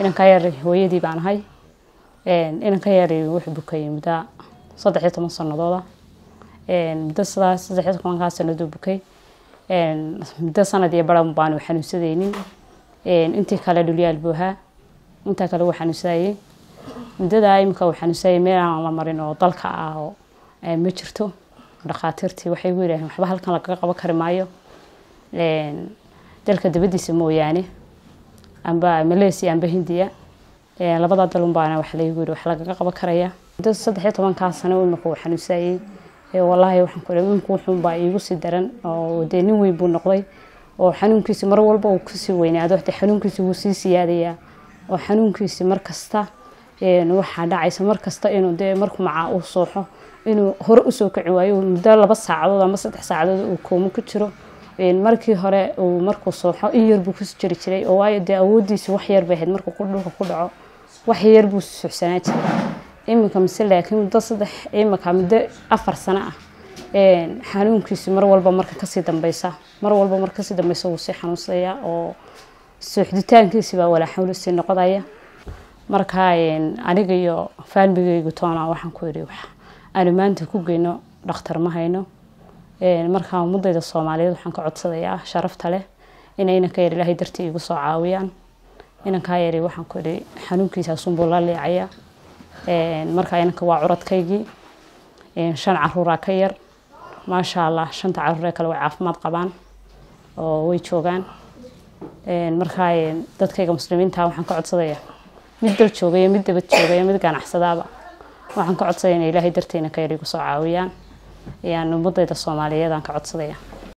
inanka yar hooyadii baan ahay. Inanka yari wuxuu bukayay muddo saddex iyo toban sanadooda muddo sidaas saddex iyo tobankaa sanaduu bukay muddo sanad iyo baran baanu xanuunsadaynin. Intii kale dhulyaal buu intaa kale wuu xanuunsadayay. Muddadaa imika uu xanuunsadayay meel aan la marin oo dalka ah oo ma jirto. Dhakhaatiirtii waxay gu yidhaaheen waxba halkan lagaga qaban kari maayo. Dalka dabadiisa mooyaane amba malaysia amba hindiya. Labadaa dalun baana wax laygu yidhi wax lagaga qaban karaya. Muddo saddex iyo tobankaa sano imika uu xanuunsadayay wallaahi waxaan ku iminku wuxuun baa iigu sii daran oo dee nin weyn buu noqday oo xanuunkiisi mar walba uu ku sii weynaado. De xanuunkiisi wuu sii siyaadayaa oo xanuunkiisi mar kasta waxaa dhacaysa mar kasta inuu dee markuu macaa uu sooxo inuu hore u soo kaci waayo muddo laba saacadood ama saddex saacadood uu koomo ku jiro markii hore uu markuu sooxo in yar buu ku jiri jiray oo waayo dee awoodiisi wax yar bay ahayd. Markuu dhulka ku dhaco wax yar buu suxsanaa jiray. Iminka mise laakiin muddo saddex iminka muddo afar sano ah xanuunkiisi mar walba marka ka sii dambeysa mar walba marka ka sii dambeysa wuu sii xanuunsadaya oo suuxditaankiisi baa walaa xawli sii noqodaya. Marka aniga iyo faalmigaygu toona waxaan ku yidhi wax aanu maanta ku geyno dhakhtar ma hayno marka ummadayda soomaaliyeed waxaan ka codsadayaa sharafta leh inay inanka yar ilaahay dartii igu soo caawiyaan. Inankaa yari waxaan ku yidhi xanuunkiisaasunbuu la leecaya marka inanka waa curadkaygii shan caruuraa ka yar maasha allah shanta caruuree kale way caafimaad qabaan oo way joogaan. Markaa dadkayga muslimiinta waxaan ka codsadaya mid joogaya mid joogaya mid ganacsadaaba. Waxaan ka codsadaya inay ilaahay darteena ka yar igu soo caawiyaan ayaan ummadayda soomaaliyeed aan ka codsadaya